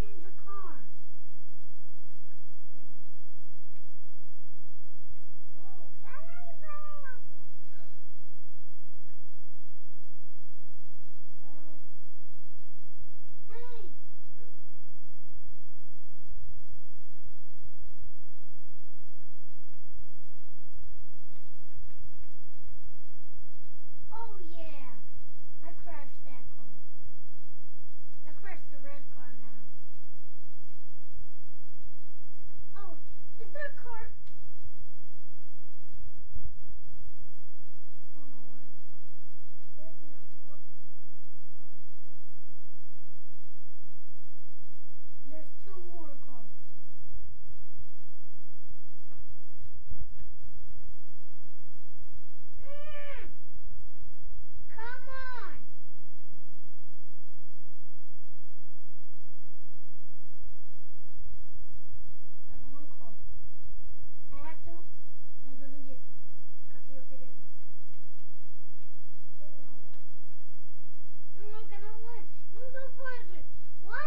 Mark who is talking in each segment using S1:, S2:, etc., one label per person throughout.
S1: change a car?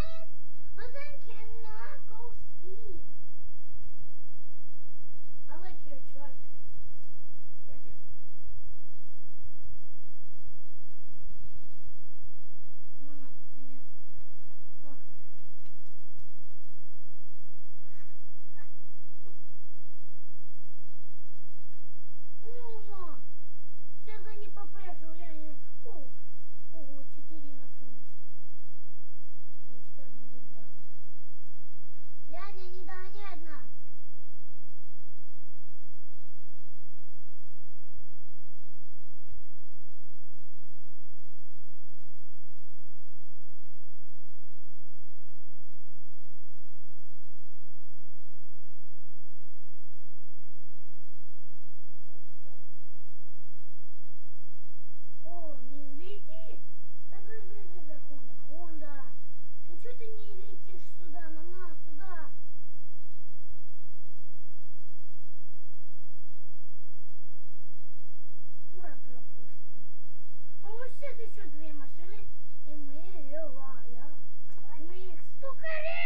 S1: Lions? Wasn't Ken сюди ще дві машини і ми ріває.
S2: Ми їх
S1: стукарі!